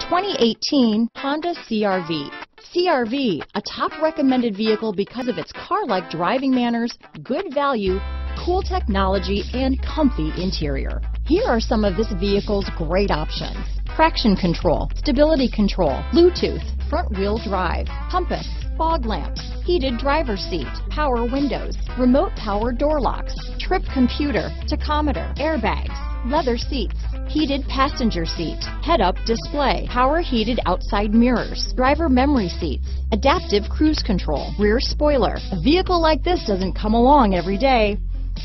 2018 Honda CRV. CRV, a top recommended vehicle because of its car-like driving manners, good value, cool technology, and comfy interior. Here are some of this vehicle's great options. Traction control, stability control, Bluetooth, front wheel drive, compass, fog lamps, heated driver seat, power windows, remote power door locks, trip computer, tachometer, airbags, leather seats, heated passenger seat, head-up display, power heated outside mirrors, driver memory seats, adaptive cruise control, rear spoiler. A vehicle like this doesn't come along every day.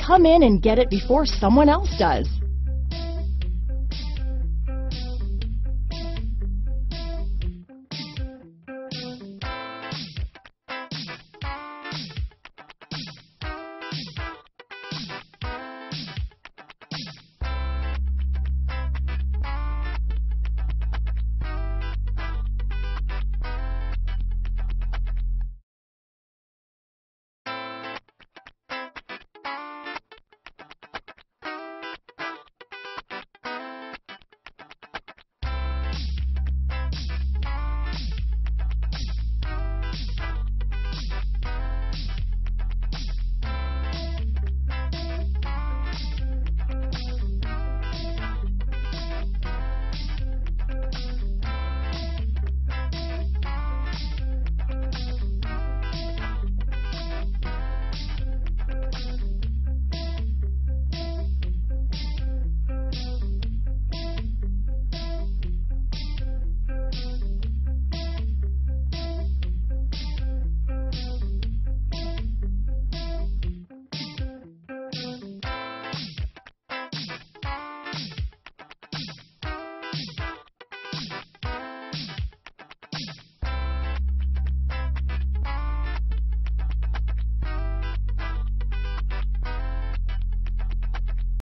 Come in and get it before someone else does.